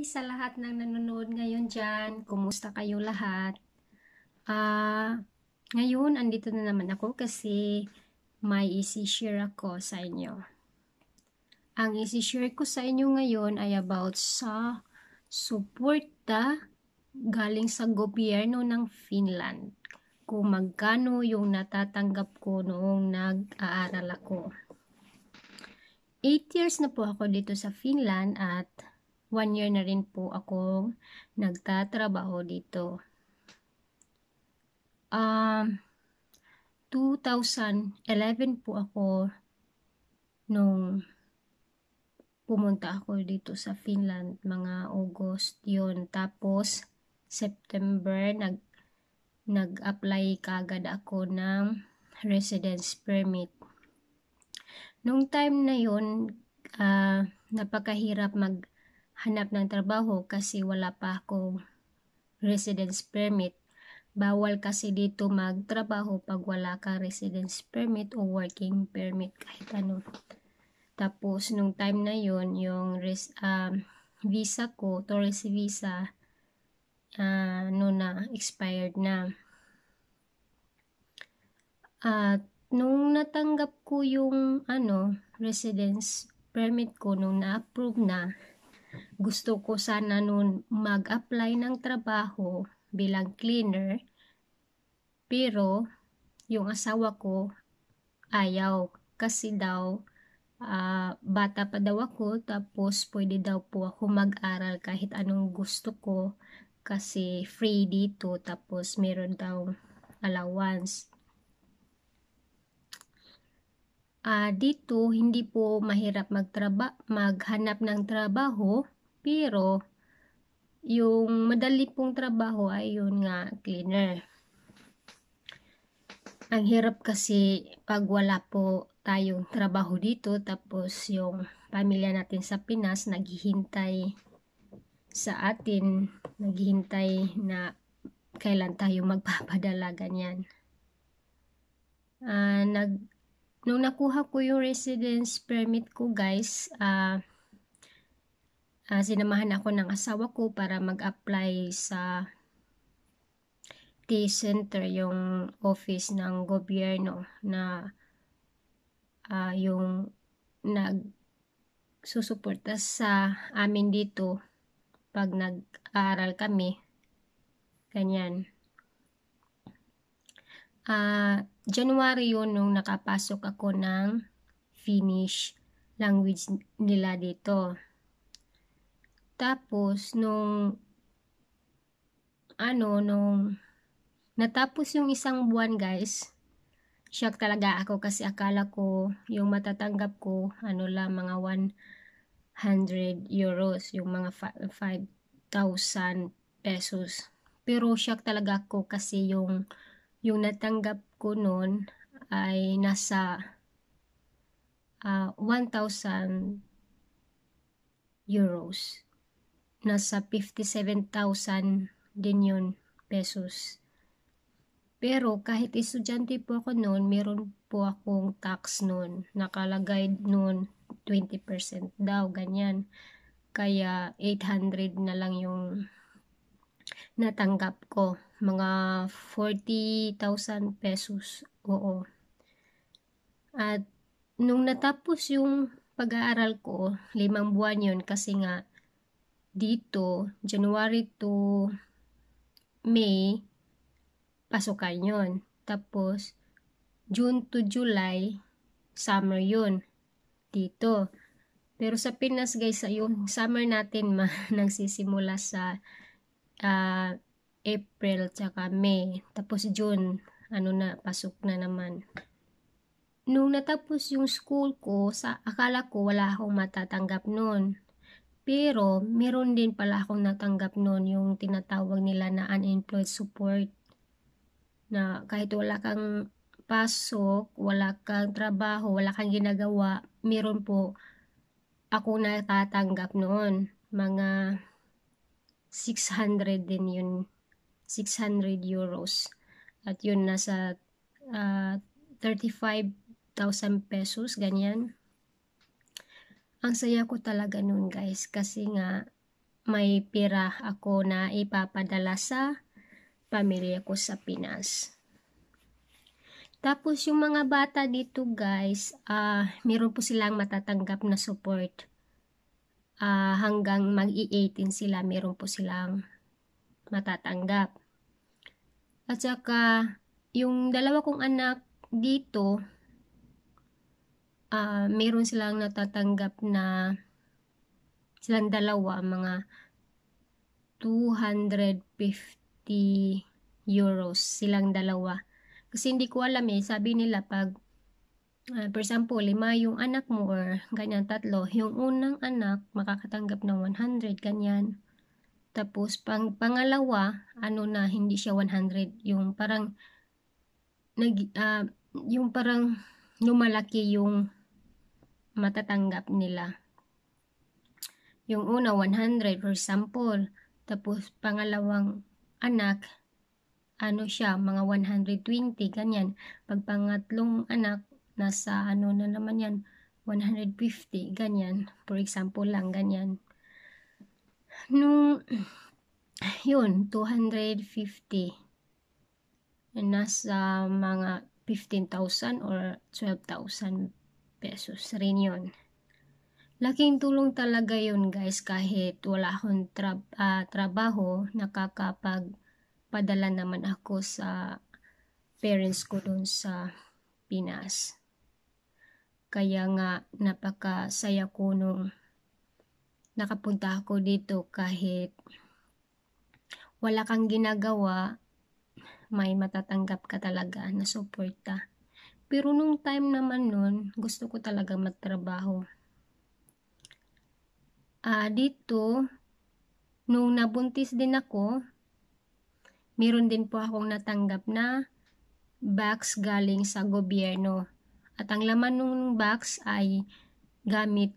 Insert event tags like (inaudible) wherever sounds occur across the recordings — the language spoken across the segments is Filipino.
Sa lahat ng nanonood ngayon dyan. Kumusta kayo lahat? Ah, uh, ngayon andito na naman ako kasi may isi-share ako sa inyo. Ang isi-share ko sa inyo ngayon ay about sa suporta galing sa gobyerno ng Finland kung magkano yung natatanggap ko noong nag-aaral ako. 8 years na po ako dito sa Finland at one year na rin po akong nagtatrabaho dito. Um, 2011 po ako nung pumunta ako dito sa Finland, mga August yun. Tapos, September, nag, nag-apply kagad ako ng residence permit. Nung time na yun, uh, napakahirap mag hanap ng trabaho kasi wala pa akong residence permit. Bawal kasi dito magtrabaho pag wala kang residence permit o working permit kahit ano. Tapos, nung time na yon yung res, um, visa ko, tourist visa, uh, no na, expired na. At, nung natanggap ko yung, ano, residence permit ko, nung na-approve na, gusto ko sana noon mag-apply ng trabaho bilang cleaner, pero yung asawa ko ayaw kasi daw uh, bata pa daw ako tapos pwede daw po ako mag-aral kahit anong gusto ko kasi free dito tapos meron daw allowance. Uh, dito, hindi po mahirap magtraba maghanap ng trabaho, pero yung madali pong trabaho ay yun nga, cleaner. Ang hirap kasi pag wala po tayong trabaho dito, tapos yung pamilya natin sa Pinas naghihintay sa atin, naghihintay na kailan tayo magpapadala, ganyan. Uh, nag nung nakuha ko yung residence permit ko guys, uh, uh, sinamahan ako ng asawa ko para mag-apply sa T-Center, yung office ng gobyerno na uh, yung nag susuporta sa amin dito pag nag-aaral kami. Ganyan. Uh, January yun nung nakapasok ako ng Finnish language nila dito. Tapos, nung ano, nung natapos yung isang buwan guys, shock talaga ako kasi akala ko yung matatanggap ko, ano lang, mga 100 euros, yung mga 5,000 pesos. Pero shock talaga ako kasi yung yung natanggap ko noon ay nasa uh, ah, 1,000 euros. Nasa 57,000 din yun pesos. Pero kahit estudyante po ako noon, meron po akong tax noon. Nakalagay noon 20% daw, ganyan. Kaya 800 na lang yung natanggap ko mga 40,000 pesos. Oo. At nung natapos yung pag-aaral ko, limang buwan yon kasi nga dito, January to May, pasukan yon. Tapos, June to July, summer yon dito. Pero sa Pinas guys, yung summer natin (laughs) ma, nagsisimula sa uh, April tsaka May. Tapos June, ano na, pasok na naman. Nung natapos yung school ko, sa akala ko wala akong matatanggap noon. Pero meron din pala akong natanggap noon yung tinatawag nila na unemployed support. Na kahit wala kang pasok, wala kang trabaho, wala kang ginagawa, meron po ako natatanggap noon. Mga 600 din yun 600 euros. At yun, nasa uh, ah, 35,000 pesos, ganyan. Ang saya ko talaga noon guys, kasi nga, may pira ako na ipapadala sa pamilya ko sa Pinas. Tapos yung mga bata dito guys, uh, meron po silang matatanggap na support. Uh, hanggang mag-i-18 sila, meron po silang matatanggap. At saka, yung dalawa kong anak dito, uh, meron silang natatanggap na silang dalawa, mga 250 euros silang dalawa. Kasi hindi ko alam eh, sabi nila pag, uh, for example, lima yung anak mo or ganyan tatlo, yung unang anak makakatanggap ng 100, ganyan. Tapos pang pangalawa, ano na hindi siya 100, yung parang nag uh, yung parang lumalaki yung matatanggap nila. Yung una 100 for example, tapos pangalawang anak ano siya, mga 120, ganyan. Pag pangatlong anak, nasa ano na naman yan, 150, ganyan. For example lang, ganyan. Nung, (sighs) yun, 250, nasa mga 15,000 or 12,000 pesos rin yun. Laking tulong talaga yun guys kahit wala akong tra uh, trabaho, nakakapag padala naman ako sa parents ko doon sa Pinas. Kaya nga napakasaya ko nung nakapunta ako dito kahit wala kang ginagawa, may matatanggap ka talaga na suporta. Pero nung time naman nun, gusto ko talaga magtrabaho. Ah, dito, nung nabuntis din ako, meron din po akong natanggap na box galing sa gobyerno. At ang laman ng box ay gamit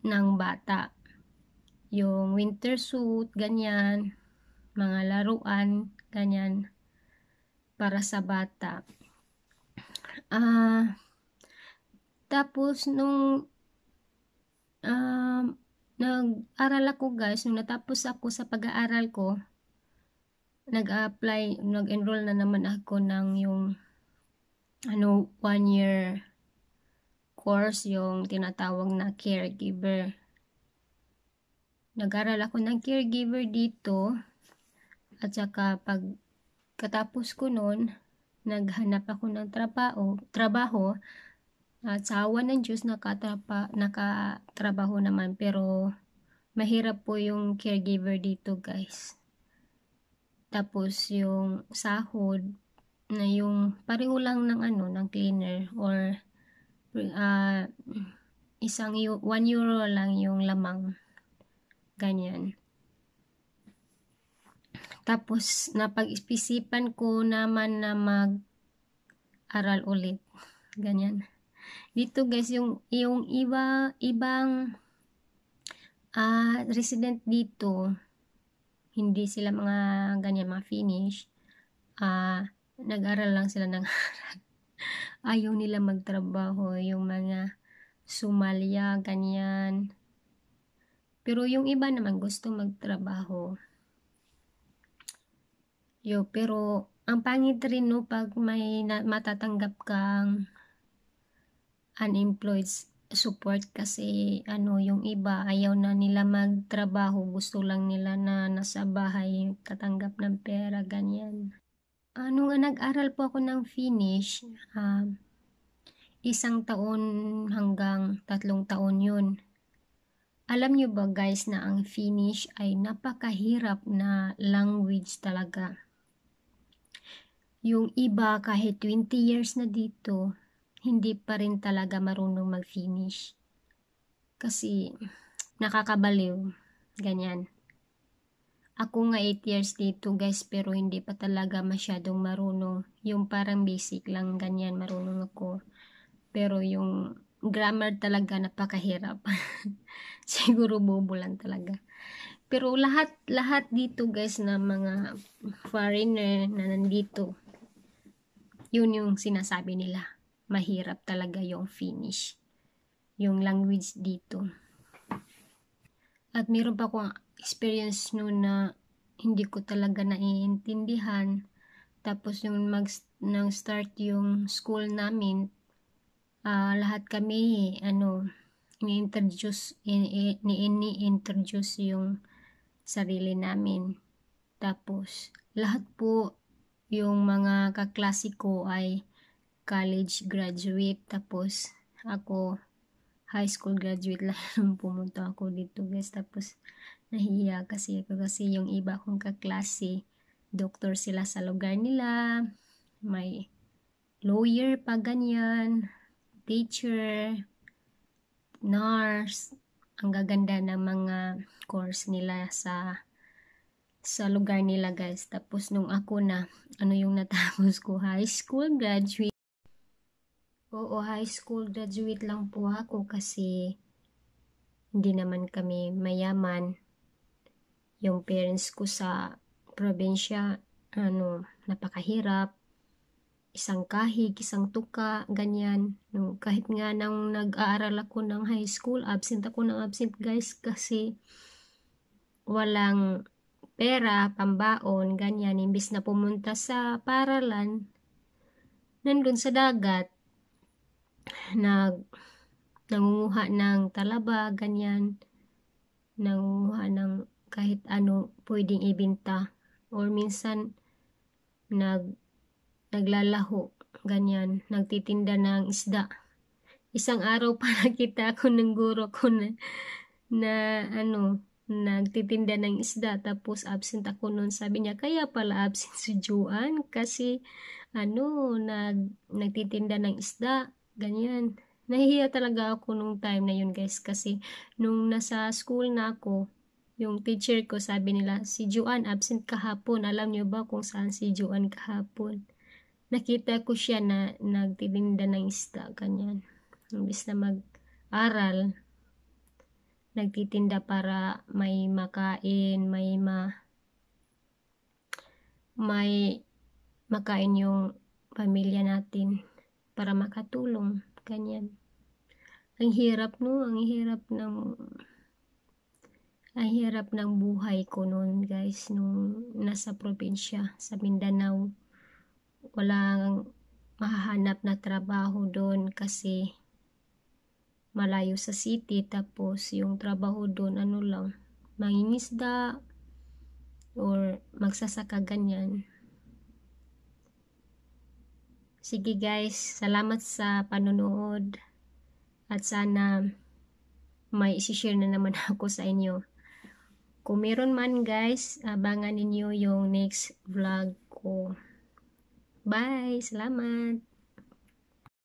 ng bata. Yung winter suit, ganyan, mga laruan, ganyan, para sa bata. Uh, tapos nung uh, nag-aral ako guys, nung natapos ako sa pag-aaral ko, nag-apply, nag-enroll na naman ako ng yung ano, one year course, yung tinatawag na caregiver. Nag-aral ako ng caregiver dito. At saka pag katapos ko noon, naghanap ako ng trabaho, trabaho. At sa awa ng Diyos nakatrapa, nakatrabaho naman. Pero mahirap po yung caregiver dito guys. Tapos yung sahod na yung pareho lang ng ano ng cleaner or uh, isang 1 euro lang yung lamang ganyan. Tapos napag-isipan ko naman na mag aral ulit. Ganyan. Dito guys yung yung iba ibang uh, resident dito hindi sila mga ganyan, mga finish, uh, nag-aral lang sila ng Ayaw nila magtrabaho, yung mga sumalya, ganyan. Pero yung iba naman gusto magtrabaho. Yo, pero ang pangit rin no pag may matatanggap kang unemployed support kasi ano yung iba ayaw na nila magtrabaho gusto lang nila na nasa bahay katanggap ng pera ganyan ano nga nag-aral po ako ng finish uh, isang taon hanggang tatlong taon yun alam nyo ba guys na ang Finnish ay napakahirap na language talaga yung iba kahit 20 years na dito hindi pa rin talaga marunong mag-finish. Kasi nakakabaliw. Ganyan. Ako nga 8 years dito guys pero hindi pa talaga masyadong marunong. Yung parang basic lang ganyan marunong ako. Pero yung grammar talaga napakahirap. (laughs) Siguro bobo lang talaga. Pero lahat lahat dito guys na mga foreigner na nandito yun yung sinasabi nila mahirap talaga yung finish. Yung language dito. At meron pa akong experience noon na hindi ko talaga naiintindihan. Tapos yung mag nang start yung school namin, uh, lahat kami ano ini-introduce ini-introduce yung sarili namin. Tapos lahat po yung mga kaklase ko ay college graduate. Tapos ako high school graduate (laughs) lang pumunta ako dito guys. Tapos nahiya kasi ako kasi yung iba kong kaklase doktor sila sa lugar nila may lawyer pa ganyan teacher nurse ang gaganda ng mga course nila sa sa lugar nila guys tapos nung ako na ano yung natapos ko high school graduate Oo, high school graduate lang po ako kasi hindi naman kami mayaman. Yung parents ko sa probinsya, ano, napakahirap. Isang kahig, isang tuka, ganyan. No, kahit nga nang nag-aaral ako ng high school, absent ako ng absent guys kasi walang pera, pambaon, ganyan. Imbis na pumunta sa paralan, nandun sa dagat, nag nangunguha ng talaba, ganyan. Nangunguha ng kahit ano pwedeng ibenta. Or minsan, nag, naglalaho, ganyan. Nagtitinda ng isda. Isang araw pa (laughs) nakita ako ng guro ko na, na ano, nagtitinda ng isda tapos absent ako noon sabi niya kaya pala absent si Juan kasi ano nag nagtitinda ng isda ganyan. Nahihiya talaga ako nung time na yun guys kasi nung nasa school na ako, yung teacher ko sabi nila, si Juan absent kahapon. Alam niyo ba kung saan si Juan kahapon? Nakita ko siya na nagtitinda ng isda, ganyan. Imbis na mag-aral, nagtitinda para may makain, may ma may makain yung pamilya natin para makatulong. Ganyan. Ang hirap no, ang hirap ng ang hirap ng buhay ko noon guys nung nasa probinsya sa Mindanao. Walang mahahanap na trabaho doon kasi malayo sa city tapos yung trabaho doon ano lang mangingisda or magsasaka ganyan Sige guys, salamat sa panonood at sana may isi-share na naman (laughs) ako sa inyo. Kung meron man guys, abangan ninyo yung next vlog ko. Bye! Salamat!